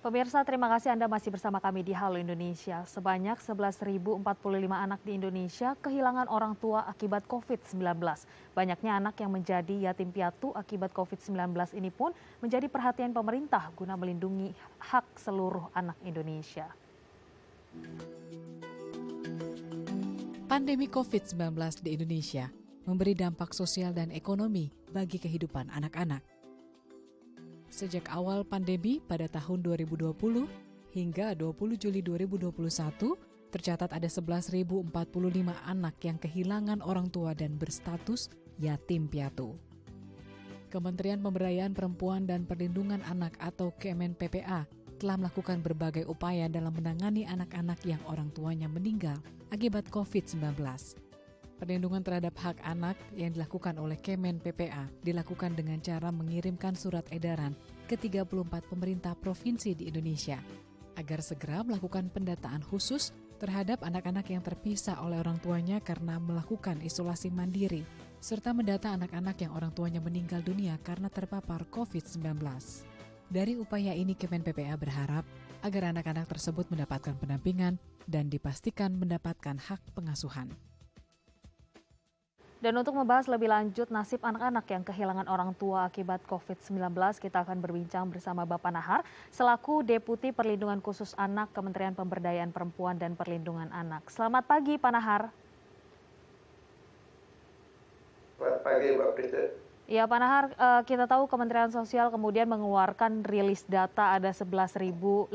Pemirsa, terima kasih Anda masih bersama kami di Halo Indonesia. Sebanyak 11.045 anak di Indonesia kehilangan orang tua akibat COVID-19. Banyaknya anak yang menjadi yatim piatu akibat COVID-19 ini pun menjadi perhatian pemerintah guna melindungi hak seluruh anak Indonesia. Pandemi COVID-19 di Indonesia memberi dampak sosial dan ekonomi bagi kehidupan anak-anak. Sejak awal pandemi pada tahun 2020 hingga 20 Juli 2021, tercatat ada 11.045 anak yang kehilangan orang tua dan berstatus yatim piatu. Kementerian Pemberdayaan Perempuan dan Perlindungan Anak atau Kemen PPA telah melakukan berbagai upaya dalam menangani anak-anak yang orang tuanya meninggal akibat COVID-19. Perlindungan terhadap hak anak yang dilakukan oleh Kemen PPA dilakukan dengan cara mengirimkan surat edaran ke 34 pemerintah provinsi di Indonesia agar segera melakukan pendataan khusus terhadap anak-anak yang terpisah oleh orang tuanya karena melakukan isolasi mandiri, serta mendata anak-anak yang orang tuanya meninggal dunia karena terpapar COVID-19. Dari upaya ini, Kemen PPA berharap agar anak-anak tersebut mendapatkan pendampingan dan dipastikan mendapatkan hak pengasuhan. Dan untuk membahas lebih lanjut nasib anak-anak yang kehilangan orang tua akibat COVID-19, kita akan berbincang bersama Bapak Nahar, selaku Deputi Perlindungan Khusus Anak Kementerian Pemberdayaan Perempuan dan Perlindungan Anak. Selamat pagi, Pak Nahar. Selamat pagi, Mbak Prita. Ya Pak Nahar, eh, kita tahu Kementerian Sosial kemudian mengeluarkan rilis data ada 11.054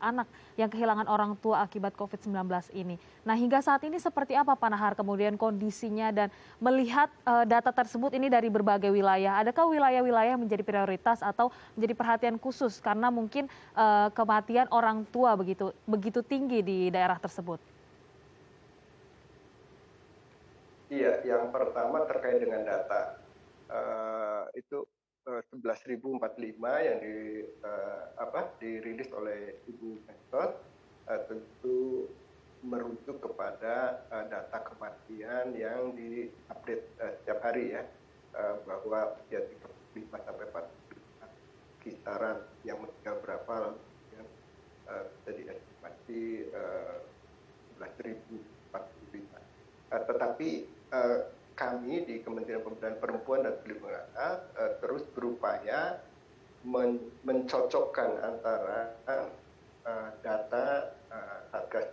anak yang kehilangan orang tua akibat COVID-19 ini. Nah hingga saat ini seperti apa Pak Nahar kemudian kondisinya dan melihat uh, data tersebut ini dari berbagai wilayah. Adakah wilayah-wilayah menjadi prioritas atau menjadi perhatian khusus karena mungkin uh, kematian orang tua begitu begitu tinggi di daerah tersebut? Iya, yang pertama terkait dengan data uh, itu uh, 11.045 yang di uh, apa dirilis oleh Ibu Mentor uh, tentu merujuk kepada uh, data kematian yang diupdate uh, setiap hari ya uh, bahwa ya 35 sampai 40 kisaran yang meninggal berapa lalu yang uh, bisa diestimasi uh, 11.045 uh, tetapi uh, kami di Kementerian Pemberdayaan Perempuan dan Perlindungan Anak uh, terus berupaya men mencocokkan antara uh, data uh, Satgas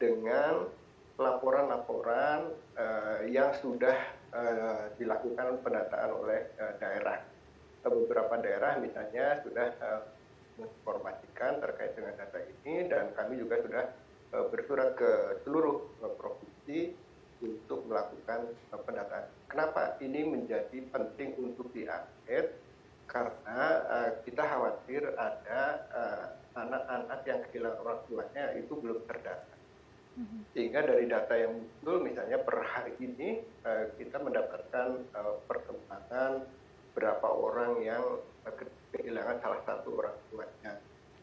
dengan laporan-laporan uh, yang sudah uh, dilakukan pendataan oleh uh, daerah. Beberapa daerah misalnya sudah uh, menginformasikan terkait dengan data ini dan kami juga sudah uh, bersurat ke seluruh uh, provinsi untuk melakukan uh, pendataan. Kenapa ini menjadi penting untuk diupdate? Karena uh, kita khawatir ada uh, anak-anak uh, yang kehilangan orang tuanya itu belum terdata. Mm-hmm. Sehingga dari data yang muncul, misalnya per hari ini uh, kita mendapatkan uh, perkembangan berapa orang yang uh, kehilangan salah satu orang tuanya.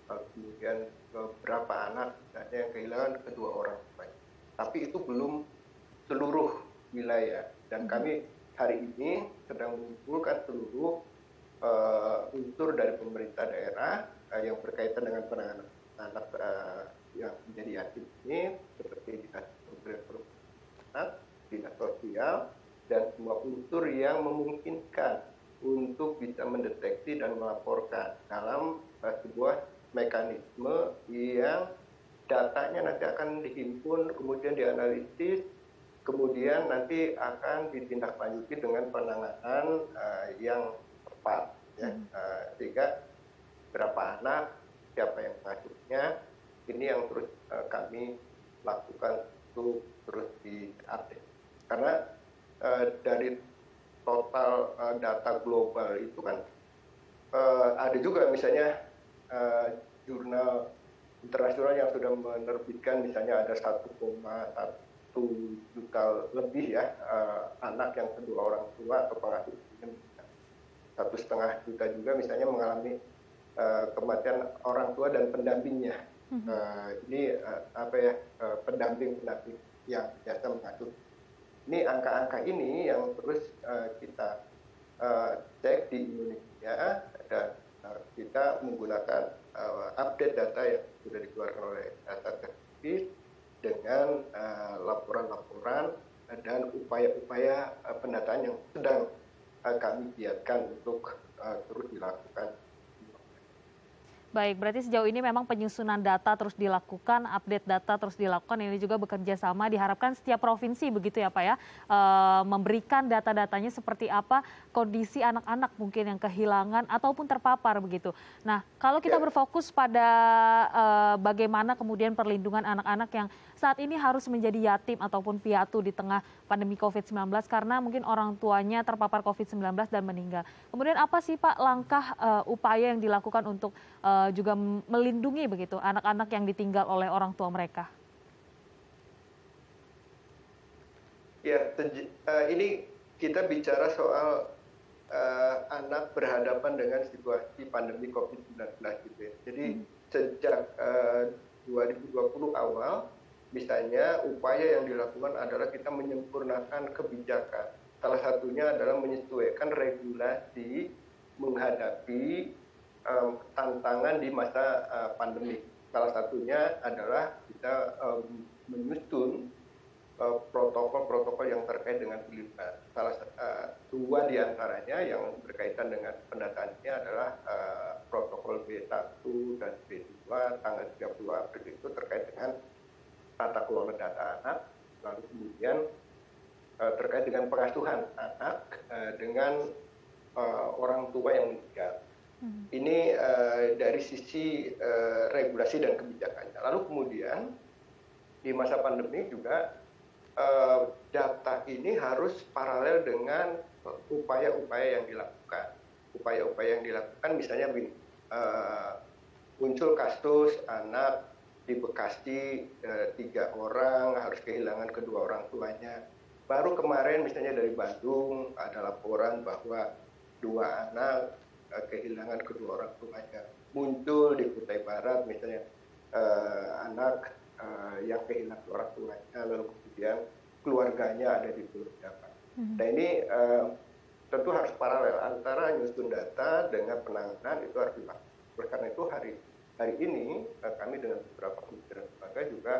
Uh, kemudian uh, berapa anak misalnya yang kehilangan kedua orang tuanya. Tapi itu belum seluruh wilayah. Dan kami hari ini sedang mengumpulkan seluruh uh, unsur dari pemerintah daerah uh, yang berkaitan dengan penanganan anak uh, yang menjadi yatim ini seperti dinas perempuan, dinas sosial dan semua unsur yang memungkinkan untuk bisa mendeteksi dan melaporkan dalam uh, sebuah mekanisme yang datanya nanti akan dihimpun kemudian dianalisis kemudian nanti akan ditindaklanjuti dengan penanganan uh, yang tepat ya. Uh, sehingga berapa anak siapa yang mengasuhnya ini yang terus uh, kami lakukan untuk terus diupdate karena uh, dari total uh, data global itu kan uh, ada juga misalnya uh, jurnal internasional yang sudah menerbitkan misalnya ada 1,1 satu juta lebih ya uh, anak yang kedua orang tua atau pengasuh satu setengah juta juga misalnya mengalami uh, kematian orang tua dan pendampingnya. Mm-hmm. uh, ini uh, apa ya uh, pendamping pendamping yang biasa mengasuh ini angka-angka ini yang terus uh, kita uh, cek di Indonesia. Dan kita menggunakan update data yang sudah dikeluarkan oleh Satgas dengan laporan-laporan dan upaya-upaya pendataan yang sedang kami giatkan untuk terus dilakukan Baik, berarti sejauh ini memang penyusunan data terus dilakukan, update data terus dilakukan. Ini juga bekerja sama. Diharapkan setiap provinsi begitu ya Pak ya, e, memberikan data-datanya seperti apa kondisi anak-anak mungkin yang kehilangan ataupun terpapar begitu. Nah, kalau kita ya. berfokus pada e, bagaimana kemudian perlindungan anak-anak yang saat ini harus menjadi yatim ataupun piatu di tengah pandemi COVID-19 karena mungkin orang tuanya terpapar COVID-19 dan meninggal. Kemudian apa sih Pak langkah e, upaya yang dilakukan untuk uh, juga melindungi begitu anak-anak yang ditinggal oleh orang tua mereka? Ya, uh, ini kita bicara soal uh, anak berhadapan dengan situasi pandemi COVID-19 gitu ya. Jadi hmm. sejak uh, 2020 awal, misalnya upaya yang dilakukan adalah kita menyempurnakan kebijakan. Salah satunya adalah menyesuaikan regulasi menghadapi um, tantangan di masa uh, pandemi. Salah satunya adalah kita um, menyusun protokol-protokol uh, yang terkait dengan pelibatan. Salah uh, dua di antaranya yang berkaitan dengan pendataannya adalah uh, protokol B1 dan B2 tanggal 30 April tata kelola data anak, lalu kemudian uh, terkait dengan pengasuhan anak uh, dengan uh, orang tua yang meninggal. Hmm. Ini uh, dari sisi uh, regulasi dan kebijakannya. Lalu kemudian di masa pandemi juga uh, data ini harus paralel dengan upaya-upaya yang dilakukan. Upaya-upaya yang dilakukan misalnya uh, muncul kasus anak di Bekasi uh, tiga orang harus kehilangan kedua orang tuanya. Baru kemarin misalnya dari Bandung ada laporan bahwa dua anak uh, kehilangan kedua orang tuanya muncul di Kutai Barat misalnya uh, anak uh, yang kehilangan orang tuanya lalu kemudian keluarganya ada di Pulau Jawa. Hmm. Nah ini uh, tentu harus paralel antara nyusun data dengan penanganan itu harus dilakukan. Oleh karena itu hari hari ini uh, kami dengan beberapa kementerian lembaga juga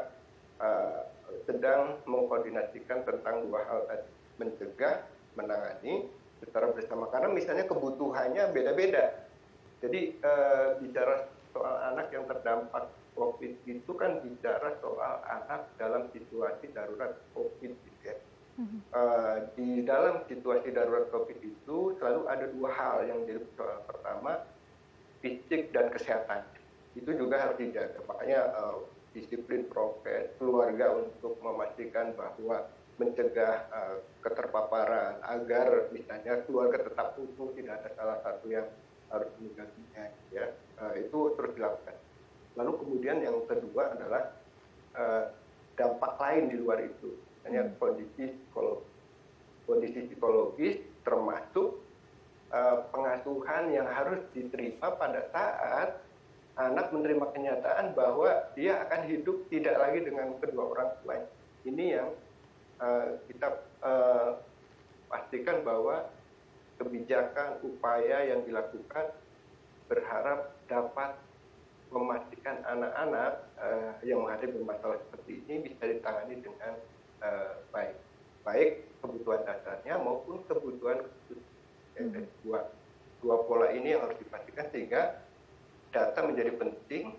uh, sedang mengkoordinasikan tentang dua hal tadi mencegah, menangani secara bersama karena misalnya kebutuhannya beda-beda. Jadi uh, bicara soal anak yang terdampak COVID itu kan bicara soal anak dalam situasi darurat COVID gitu ya. Uh, di dalam situasi darurat COVID itu selalu ada dua hal yang jadi soal pertama fisik dan kesehatan itu juga harus dijaga. Makanya uh, disiplin prokes keluarga untuk memastikan bahwa mencegah uh, keterpaparan agar misalnya keluarga tetap utuh tidak ada salah satu yang harus menggantinya ya. Uh, itu terus dilakukan. Lalu kemudian yang kedua adalah uh, dampak lain di luar itu. Hanya hmm. kondisi psikologis kondisi psikologis termasuk uh, pengasuhan yang harus diterima pada saat anak menerima kenyataan bahwa dia akan hidup tidak lagi dengan kedua orang tuanya. Ini yang uh, kita uh, pastikan bahwa kebijakan upaya yang dilakukan berharap dapat memastikan anak-anak uh, yang menghadapi masalah seperti ini bisa ditangani dengan uh, baik baik kebutuhan dasarnya maupun kebutuhan khusus ya, dari dua dua pola ini yang harus dipastikan sehingga data menjadi penting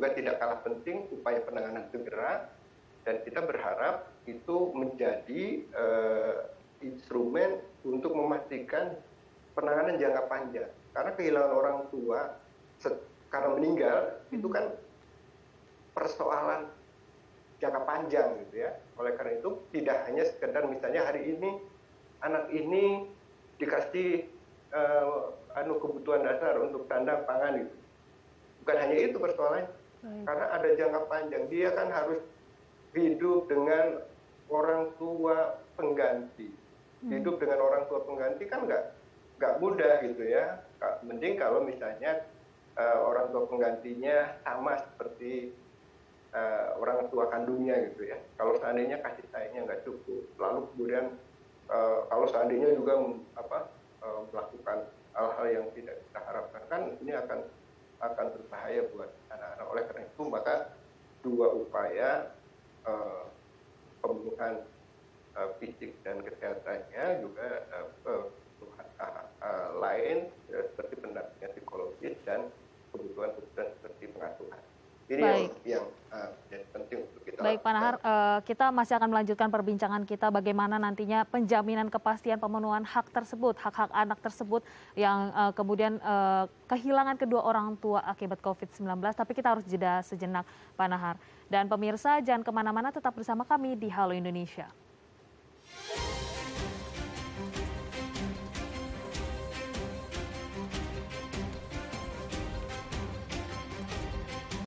juga tidak kalah penting upaya penanganan segera dan kita berharap itu menjadi uh, instrumen untuk memastikan penanganan jangka panjang karena kehilangan orang tua karena meninggal hmm. itu kan persoalan jangka panjang gitu ya. Oleh karena itu tidak hanya sekedar misalnya hari ini anak ini dikasih uh, anu kebutuhan dasar untuk tanda pangan itu. Bukan hanya itu persoalannya. Karena ada jangka panjang. Dia kan harus hidup dengan orang tua pengganti. Hmm. Hidup dengan orang tua pengganti kan nggak nggak mudah gitu ya. Mending kalau misalnya uh, orang tua penggantinya sama seperti uh, orang tua kandungnya gitu ya. Kalau seandainya kasih sayangnya nggak cukup, lalu kemudian uh, kalau seandainya juga apa uh, melakukan hal-hal yang tidak kita harapkan kan ini akan akan berbahaya buat anak-anak. Oleh karena itu maka dua upaya uh, pemenuhan uh, fisik dan kesehatannya juga uh, uh, uh, lain uh, seperti pendampingan psikologis dan kebutuhan-kebutuhan seperti pengasuhan. Ini Baik. yang, yang uh, penting untuk. Baik, Pak Nahar, uh, kita masih akan melanjutkan perbincangan kita bagaimana nantinya penjaminan kepastian pemenuhan hak tersebut, hak-hak anak tersebut yang uh, kemudian uh, kehilangan kedua orang tua akibat COVID-19. Tapi kita harus jeda sejenak, Pak Nahar. Dan pemirsa, jangan ke mana-mana, tetap bersama kami di Halo Indonesia.